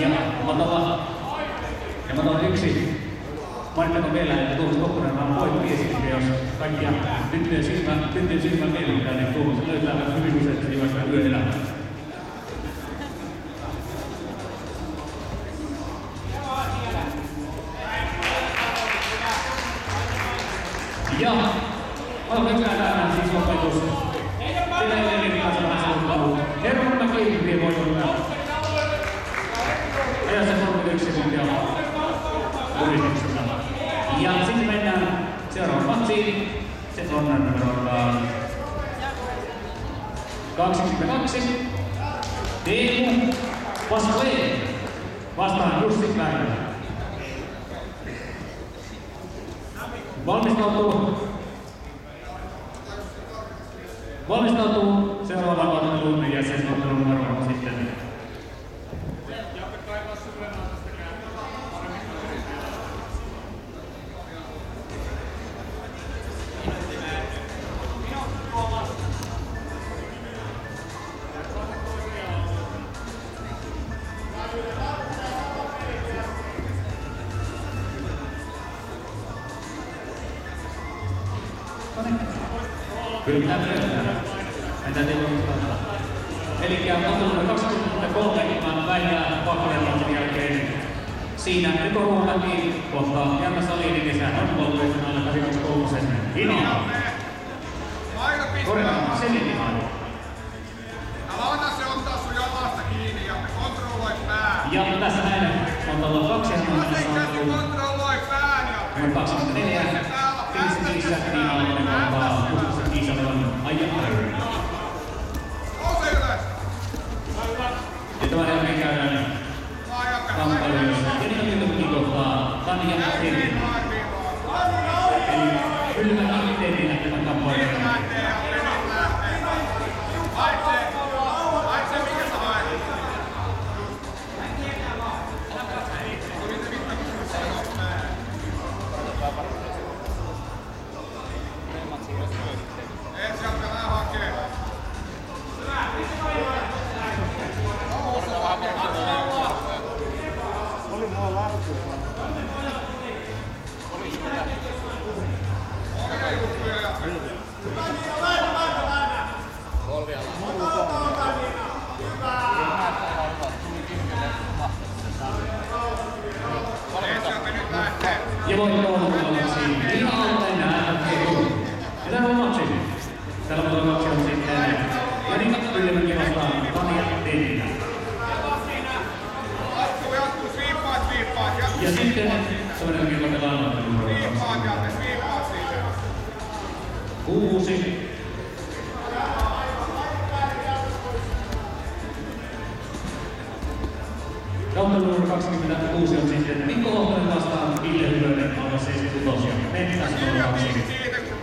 Ja matala. Ja matala yksi. Mainittakoon vielä, että Tuomas Kokkonen on poikki esille, jos kaikkia tyttöjen silmä, tyttöjen silmä miellyttää, niin Tuomas löytää hyvin usein Jyväskylän yöelämää. Ja olen tänään siis opetus. Ajassa 31 sekuntia. Ja sitten mennään seuraavaan matsiin. Se on numeroltaan 22. Teemu Pasquale vastaan Jussi Päivä. Valmistautuu. Valmistautuu seuraavaan otteluun ja sen ottelun numero Kyllä pitää myöntää. En täytyy ottaa. Eli ottelu 23 ilman Väinää Pakkonen jälkeen siinä Riko Ruomäki kohtaa Janna Salinin on kolmoisen alle 83 Hinoa. Korjaa Selin Hinoa. Älä anna se ottaa sun jalasta kiinni ja kontrolloi pää. Ja tässä näin on tällä kaksi Vasen käsi ensimmäistä kontrolloi pään ja... Numero 24, Kiisalon Ajattelu. Nouse ylös! Ja tämän jälkeen käydään jatka. Yllämäki vastaan Tanja jatkuu. Ja sitten toinen te sviippaat siitä. kuusi. Kauttelu numero 26 on sitten Mikko Lohtonen vastaan Ville Hyvönen alle 76 ja mennään numero kaksi.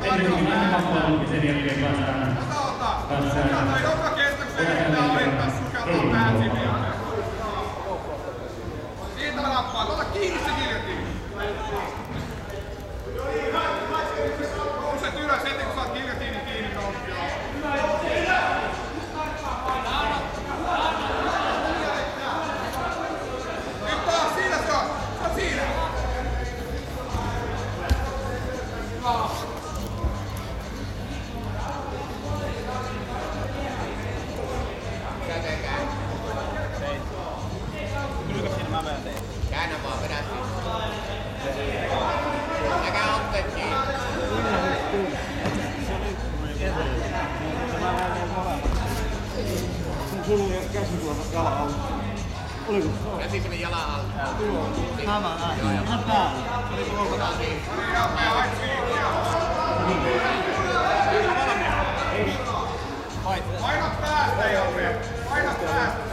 Ensin nähdään kamppailu ja sen jälkeen päästään Sukata joka kun se yrittää sukeltaa pään sinne. Siitä nappaa, ota kiinni se giljotiini. Nouset Sulla oli käsi tuolla jalan alla. Oliko? Käsi meni jalan alle. Sama näin. Ihan päällä. Hait siikiä. Painat päästä, Jope. Painat päästä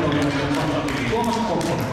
どうも。